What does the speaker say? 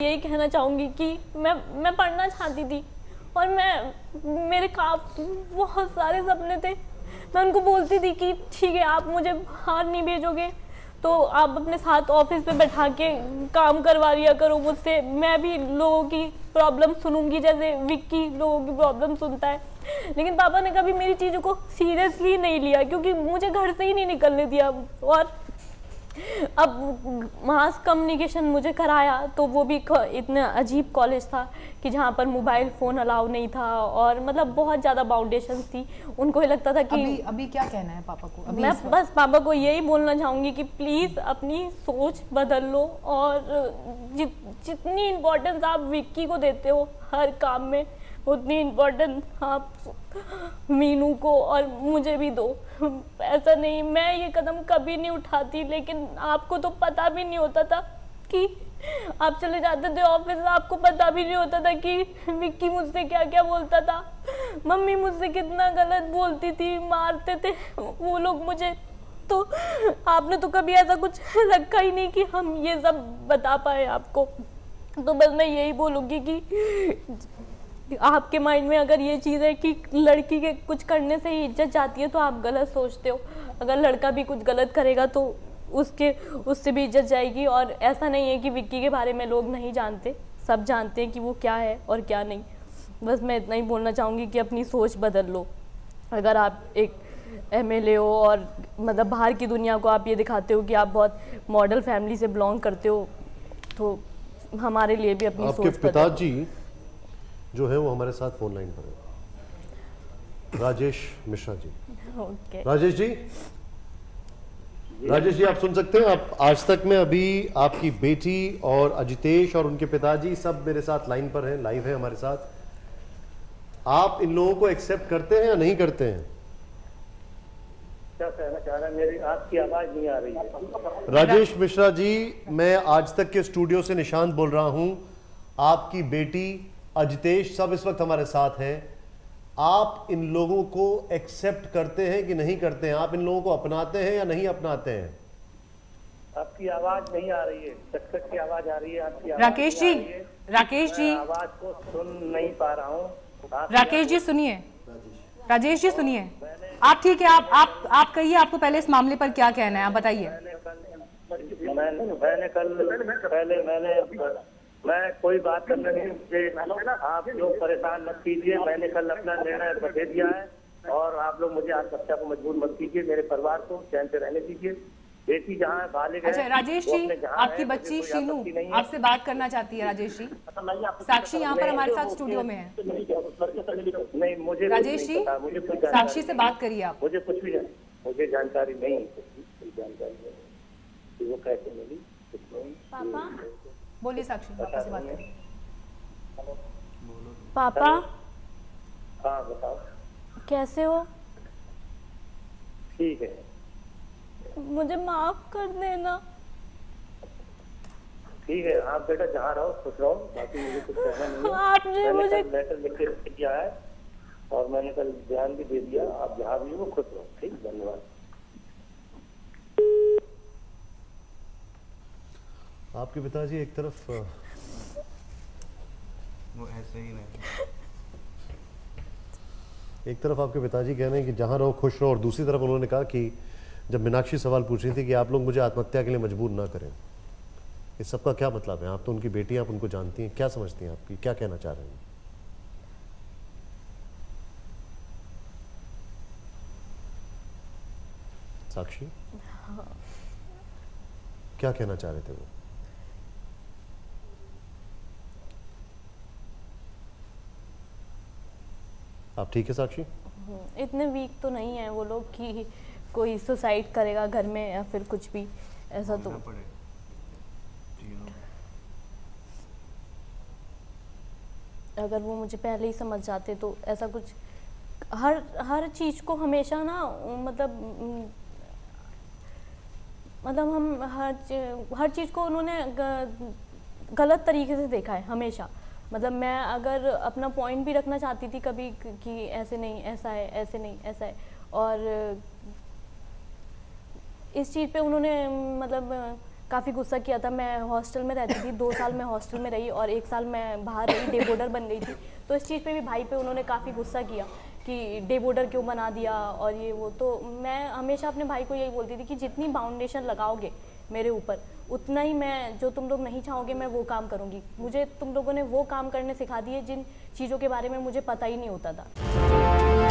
यही कहना चाहूँगी कि मैं मैं पढ़ना चाहती थी और मैं, मेरे काफ बहुत सारे सपने थे। मैं उनको बोलती थी कि, ठीक है, आप मुझे बाहर नहीं भेजोगे तो आप अपने साथ ऑफ़िस पे बैठा के काम करवा लिया करो मुझसे। मैं भी लोगों की प्रॉब्लम सुनूँगी, जैसे विक्की लोगों की प्रॉब्लम सुनता है। लेकिन पापा ने कभी मेरी चीज़ों को सीरियसली नहीं लिया, क्योंकि मुझे घर से ही नहीं निकलने दिया। और अब मास कम्युनिकेशन मुझे कराया तो वो भी इतना अजीब कॉलेज था कि जहाँ पर मोबाइल फ़ोन अलाउ नहीं था और मतलब बहुत ज़्यादा बाउंडेशन थी। उनको ही लगता था कि अभी अभी क्या कहना है पापा को? अभी मैं बस पापा को यही बोलना चाहूँगी कि प्लीज़ अपनी सोच बदल लो और जि, जितनी इम्पोर्टेंस आप विक्की को देते हो हर काम में उतनी इम्पोर्टेंस आप मीनू को और मुझे भी दो। ऐसा नहीं, मैं ये कदम कभी नहीं उठाती, लेकिन आपको तो पता भी नहीं होता था कि आप चले जाते थे ऑफ़िस आपको पता भी नहीं होता था कि विक्की मुझसे क्या क्या बोलता था। मम्मी मुझसे कितना गलत बोलती थी, मारते थे। वो लोग मुझे तो आपने तो कभी ऐसा कुछ रखा ही नहीं कि हम ये सब बता पाए आपको। तो बस मैं यही बोलूँगी कि आपके माइंड में अगर ये चीज़ है कि लड़की के कुछ करने से ही इज़्ज़त जाती है तो आप गलत सोचते हो। अगर लड़का भी कुछ गलत करेगा तो उसके उससे भी इज़्ज़त जाएगी। और ऐसा नहीं है कि विक्की के बारे में लोग नहीं जानते। सब जानते हैं कि वो क्या है और क्या नहीं। बस मैं इतना ही बोलना चाहूँगी कि अपनी सोच बदल लो। अगर आप एक एमएलए हो और मतलब बाहर की दुनिया को आप ये दिखाते हो कि आप बहुत मॉडल फैमिली से बिलोंग करते हो तो हमारे लिए भी अपनी आपके सोच पिताजी जो है वो हमारे साथ फ़ोन लाइन पर है। राजेश मिश्रा जी। ओके राजेश जी? राजेश जी आप सुन सकते हैं। आप आज तक में अभी आपकी बेटी और अजितेश और उनके पिताजी सब मेरे साथ लाइन पर हैं लाइव है हमारे साथ। आप इन लोगों को एक्सेप्ट करते हैं या नहीं करते हैं? क्या कहना चाह रहा है? मेरी आपकी आवाज़ नहीं आ रही है। राजेश मिश्रा जी मैं आज तक के स्टूडियो से निशांत बोल रहा हूँ। आपकी बेटी अजितेश सब इस वक्त हमारे साथ हैं। आप इन लोगों को एक्सेप्ट करते हैं कि नहीं करते हैं? आप इन लोगों को अपनाते हैं या नहीं अपनाते हैं? आपकी आवाज़ नहीं आ रही है। चटखट की आवाज़ आ रही है आपकी आवाज़ राकेश जी। राकेश जी। आवाज़ को सुन नहीं पा रहा हूँ। राकेश जी सुनिए। राजेश। जी सुनिए। आप ठीक है? आप आप आप कहिए आपको पहले इस मामले पर क्या कहना है? आप बताइए। मैंने मैंने कल पहले मैंने मैं कोई बात करना नहीं मुझे आप लोग परेशान मत कीजिए। मैंने कल अपना निर्णय दे दिया है और आप लोग मुझे आत्महत्या को मजबूर मत कीजिए। मेरे परिवार को चैन से रहने दीजिए। बेटी जहाँ है है अच्छा राजेश जी आपकी बच्ची शीनू। आपसे बात करना चाहती है राजेश जी। साक्षी यहाँ पर हमारे साथ स्टूडियो में है। नहीं मुझे राजेश जी मुझे साक्षी से बात करिए आप। मुझे कुछ भी मुझे जानकारी नहीं है। जानकारी नहीं वो कैसे मिली पापा? बोलिए साक्षी आपसे से बात करिए पापा? हाँ बताओ। कैसे हो? ठीक है। मुझे माफ़ कर देना। ठीक है आप बेटा जहाँ रहो खुश रहो। बाकी मुझे कुछ कहना नहीं है। आपने मैंने मुझे कल लेटर लिख के रख दिया है और मैंने कल ध्यान भी दे दिया। आप जहाँ भी हो खुश रहो। ठीक धन्यवाद। आपके पिताजी एक तरफ़ वो ऐसे ही नहीं एक तरफ़ आपके पिताजी कह रहे हैं कि जहाँ रहो खुश रहो और दूसरी तरफ़ उन्होंने कहा कि जब मीनाक्षी सवाल पूछ रही थी कि आप लोग मुझे आत्महत्या के लिए मजबूर ना करें इस सब का क्या मतलब है? आप तो उनकी बेटी हैं, आप उनको जानती हैं क्या समझती हैं आपकी? क्या कहना चाह रहे हैं? साक्षी? हाँ। क्या कहना चाह रहे थे वो? आप ठीक है साक्षी? इतने वीक तो नहीं है वो लोग कि कोई सुसाइड करेगा घर में या फिर कुछ भी ऐसा तो अगर वो मुझे पहले ही समझ जाते तो ऐसा कुछ हर हर चीज़ को हमेशा ना मतलब मतलब हम हर हर चीज़ को उन्होंने गलत तरीके से देखा है हमेशा। मतलब मैं अगर अपना पॉइंट भी रखना चाहती थी कभी कि ऐसे नहीं, ऐसा है, ऐसे नहीं, ऐसा है। और इस चीज़ पे उन्होंने मतलब काफ़ी गुस्सा किया था। मैं हॉस्टल में रहती थी, दो साल मैं हॉस्टल में रही और एक साल मैं बाहर रही डे बोर्डर बन गई थी। तो इस चीज़ पे भी भाई पे उन्होंने काफ़ी गुस्सा किया कि डे बोर्डर क्यों बना दिया और ये वो। तो मैं हमेशा अपने भाई को यही बोलती थी कि जितनी बाउंडेशन लगाओगे मेरे ऊपर। उतना ही मैं, जो तुम लोग नहीं चाहोगे, मैं वो काम करूँगी। मुझे तुम लोगों ने वो काम करने सिखा दिए जिन चीज़ों के बारे में मुझे पता ही नहीं होता था।